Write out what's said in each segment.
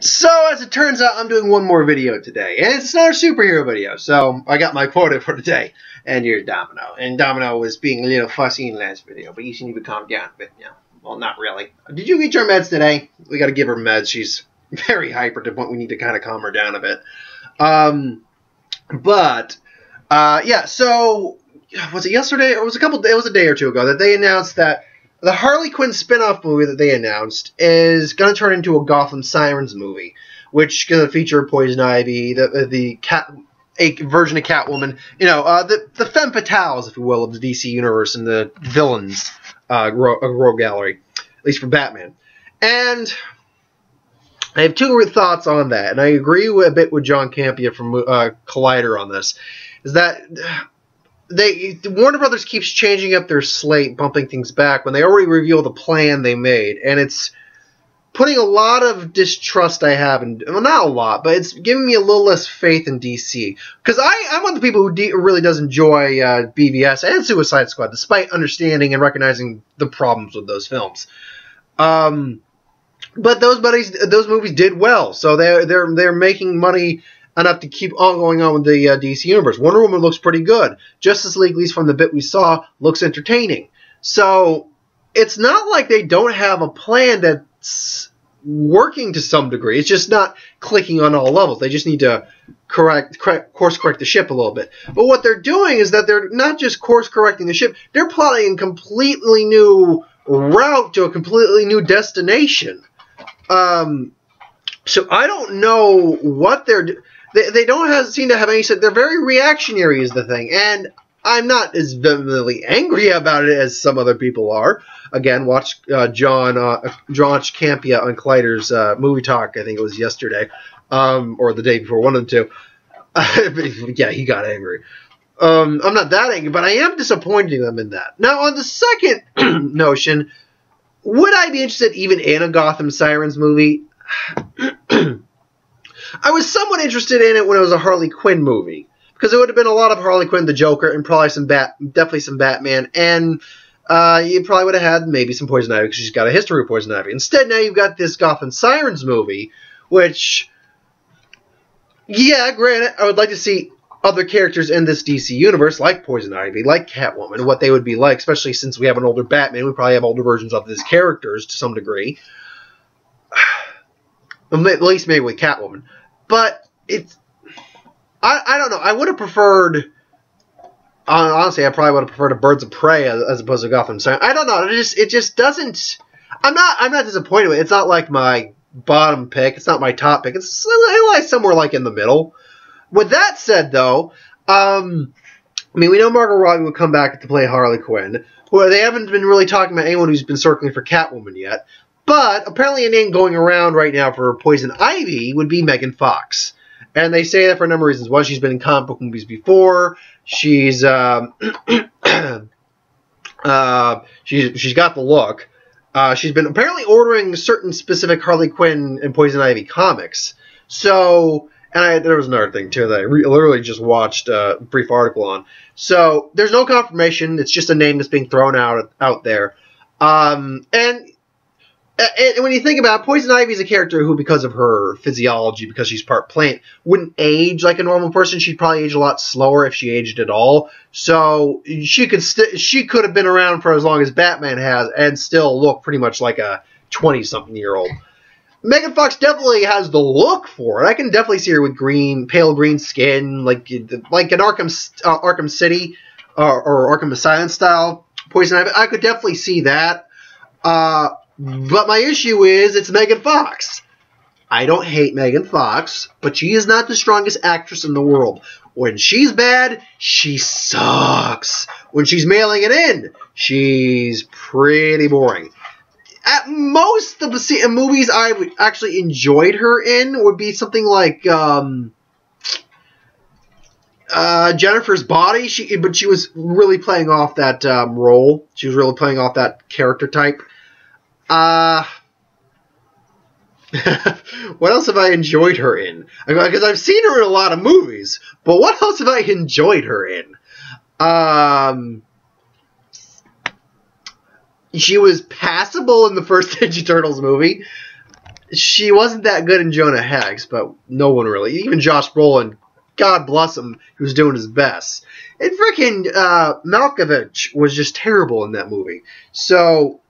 So, as it turns out, I'm doing one more video today, and it's not a superhero video, so I got my quota for today. And you're Domino. And Domino was being a little fussy in the last video, but you seem to be calmed down. But, yeah, well, not really. Did you get your meds today? We gotta give her meds. She's very hyper to the point we need to kind of calm her down a bit. Um, but, uh, yeah, so, was it yesterday, or was it a couple, it was a day or two ago, that they announced that the Harley Quinn spin-off movie that they announced is going to turn into a Gotham Sirens movie, which is going to feature Poison Ivy, the the cat a version of Catwoman, you know, uh, the the femme fatales, if you will, of the DC universe and the villains uh, rogue, rogue gallery, at least for Batman. And I have two thoughts on that, and I agree a bit with John Campea from uh, Collider on this. Is that they Warner Brothers keeps changing up their slate, bumping things back when they already revealed the plan they made, and it's putting a lot of distrust I have, in well, not a lot, but it's giving me a little less faith in DC because I I'm one of the people who de- really does enjoy uh, BVS and Suicide Squad, despite understanding and recognizing the problems with those films. Um, but those buddies, those movies did well, so they're they're they're making money enough to keep on going on with the uh, DC universe. Wonder Woman looks pretty good. Justice League, at least from the bit we saw, looks entertaining. So it's not like they don't have a plan that's working to some degree. It's just not clicking on all levels. They just need to correct, correct course correct the ship a little bit. But what they're doing is that they're not just course correcting the ship. They're plotting a completely new route to a completely new destination. Um, so I don't know what they're they, they don't have, seem to have any. They're very reactionary, is the thing, and I'm not as vehemently angry about it as some other people are. Again, watch uh, John uh, John Campea on Collider's uh, movie talk. I think it was yesterday, um, or the day before, one of the two. yeah, he got angry. Um, I'm not that angry, but I am disappointing them in that. Now, on the second notion, would I be interested even in a Gotham Sirens movie? I was somewhat interested in it when it was a Harley Quinn movie because it would have been a lot of Harley Quinn, the Joker, and probably some Bat, definitely some Batman, and uh, you probably would have had maybe some Poison Ivy because she's got a history of Poison Ivy. Instead, now you've got this Gotham Sirens movie, which, yeah, granted, I would like to see other characters in this DC universe, like Poison Ivy, like Catwoman, what they would be like, especially since we have an older Batman. We probably have older versions of these characters to some degree. At least maybe with Catwoman. But it's I, I don't know. I would have preferred honestly, I probably would have preferred a Birds of Prey as, as opposed to Gotham So I don't know. It just it just doesn't. I'm not I'm not disappointed with it. It's not like my bottom pick. It's not my top pick. It's it lies somewhere like in the middle. With that said, though, um, I mean we know Margot Robbie will come back to play Harley Quinn. Well, they haven't been really talking about anyone who's been circling for Catwoman yet. But apparently, a name going around right now for Poison Ivy would be Megan Fox. And they say that for a number of reasons. One, she's been in comic book movies before. She's um, uh, she's she's got the look. Uh, she's been apparently ordering certain specific Harley Quinn and Poison Ivy comics. So, and I, there was another thing too that I literally just watched a brief article on. So there's no confirmation. It's just a name that's being thrown out out there. Um, and and when you think about it, Poison Ivy is a character who, because of her physiology, because she's part plant, wouldn't age like a normal person. She'd probably age a lot slower if she aged at all. So she could st- she could have been around for as long as Batman has and still look pretty much like a twenty something year old. Megan Fox definitely has the look for it. I can definitely see her with green, pale green skin, like like an Arkham uh, Arkham City or, or Arkham Asylum style Poison Ivy. I could definitely see that. Uh, but my issue is it's Megan Fox. I don't hate Megan Fox, but she is not the strongest actress in the world. When she's bad, she sucks. When she's mailing it in, she's pretty boring. At most, of the movies I actually enjoyed her in would be something like um, uh, Jennifer's Body. She, but she was really playing off that um, role. She was really playing off that character type. Uh, what else have I enjoyed her in? Because I've seen her in a lot of movies, but what else have I enjoyed her in? Um, she was passable in the first Ninja Turtles movie. she wasn't that good in Jonah Hex, but no one really. Even Josh Brolin, God bless him, he was doing his best. And freaking uh, Malkovich was just terrible in that movie. So,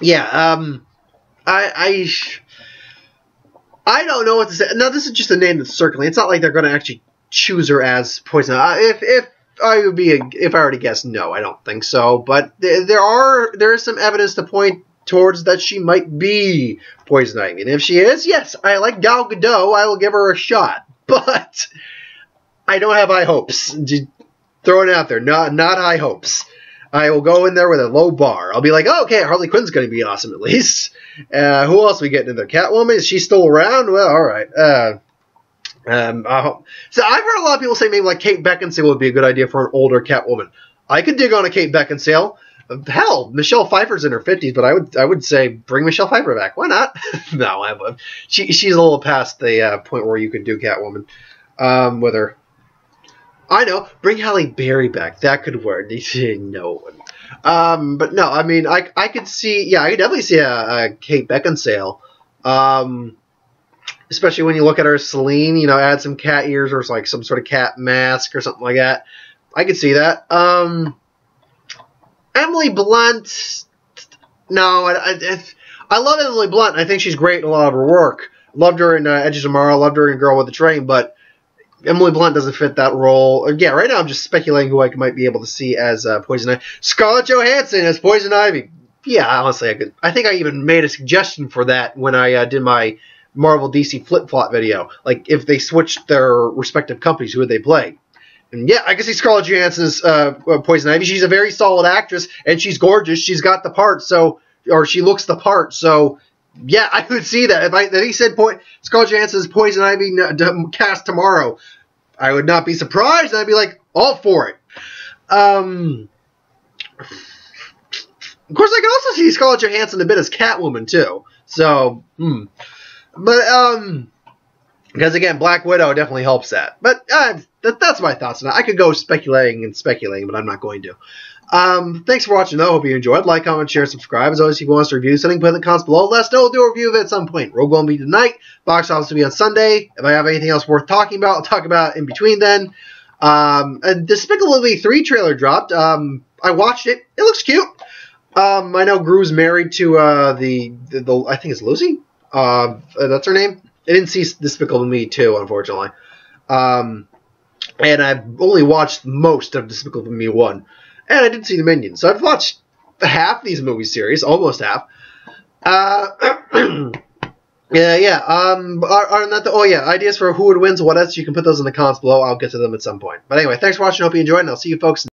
yeah, um, I, I, I don't know what to say. Now, this is just a name that's circling. It's not like they're going to actually choose her as poison. Uh, if if I would be a, if I already guessed no, I don't think so. But th- there are there is some evidence to point towards that she might be poison ivy. And if she is, yes, I like Gal Gadot. I will give her a shot. But I don't have high hopes. Just throwing it out there, not not high hopes. I will go in there with a low bar. I'll be like, oh, okay, Harley Quinn's going to be awesome at least. Uh, who else we getting in there? Catwoman? Is she still around? Well, all right. Uh, um, so I've heard a lot of people say maybe like Kate Beckinsale would be a good idea for an older Catwoman. I could dig on a Kate Beckinsale. Hell, Michelle Pfeiffer's in her fifties, but I would I would say bring Michelle Pfeiffer back. Why not? no, I would. She she's a little past the uh, point where you can do Catwoman um, with her. I know, bring Halle Berry back. That could work. no one. Um, but no, I mean, I I could see. Yeah, I could definitely see a, a Kate Beckinsale. Um, especially when you look at her Selene, you know, add some cat ears or like some sort of cat mask or something like that. I could see that. Um, Emily Blunt, no, I, I, I, love Emily Blunt. I think she's great in a lot of her work. Loved her in uh, Edge of Tomorrow. Loved her in Girl with the Train, but Emily Blunt doesn't fit that role. Yeah, right now I'm just speculating who I might be able to see as uh, Poison Ivy. Scarlett Johansson as Poison Ivy. Yeah, honestly, I could. I think I even made a suggestion for that when I uh, did my Marvel DC flip flop video. Like if they switched their respective companies, who would they play? And yeah, I can see Scarlett Johansson's uh, uh, Poison Ivy. She's a very solid actress, and she's gorgeous. She's got the part, so or she looks the part. So yeah, I could see that. If I if he said point Scarlett Johansson's Poison Ivy cast tomorrow, I would not be surprised. I'd be like all for it. Um, of course, I can also see Scarlett Johansson a bit as Catwoman too. So, hmm. But um, because again, Black Widow definitely helps that. But uh, that, that's my thoughts on it. I could go speculating and speculating, but I'm not going to. Um, thanks for watching, though. Hope you enjoyed. Like, comment, share, subscribe. As always, if you want us to review something, put in the comments below. Let us know. We'll do a review of it at some point. Rogue will be tonight. Box office will be on Sunday. If I have anything else worth talking about, I'll talk about in between then. Um, and Despicable Me 3 trailer dropped. Um, I watched it. It looks cute. Um, I know Gru's married to uh, the, the, the, I think it's Lucy. Uh, that's her name. I didn't see Despicable Me 2, unfortunately. Um, and I've only watched most of Despicable Me 1 and I didn't see the Minions. So I've watched half these movie series, almost half. Uh, yeah, yeah. Um, are, are not the, oh yeah, ideas for who would win, so what else? You can put those in the comments below. I'll get to them at some point. But anyway, thanks for watching. Hope you enjoyed, and I'll see you folks.